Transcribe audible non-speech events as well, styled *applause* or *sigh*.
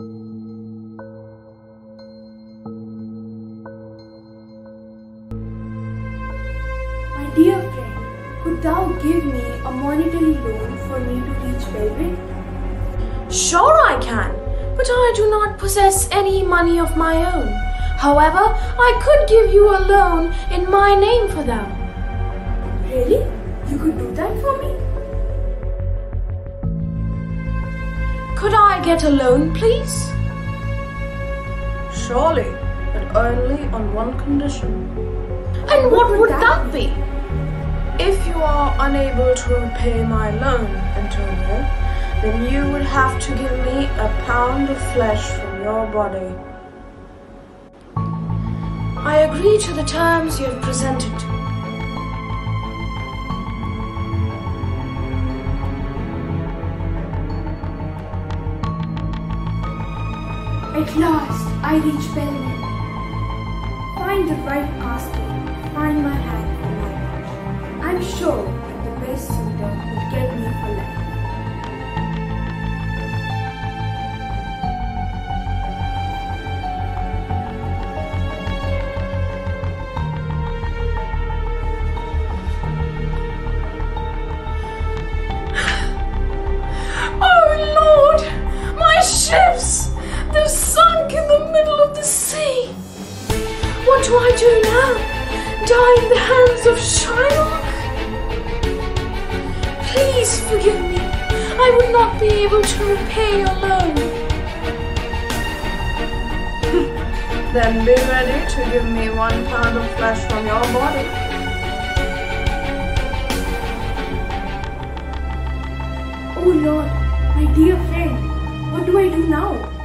My dear friend, could thou give me a monetary loan for me to reach Belgrade? Sure, I can, but I do not possess any money of my own. However, I could give you a loan in my name for them. Really? Could I get a loan, please? Surely, but only on one condition. And what would that be? If you are unable to repay my loan, Antonio, then you would have to give me a pound of flesh from your body. I agree to the terms you have presented. At last, I reach Belgrade. Find the right casket, find my hand. I'm sure do I do now? Die in the hands of Shylock? Please forgive me. I would not be able to repay your loan. *laughs* Then be ready to give me one pound of flesh from your body. Oh Lord, my dear friend, what do I do now?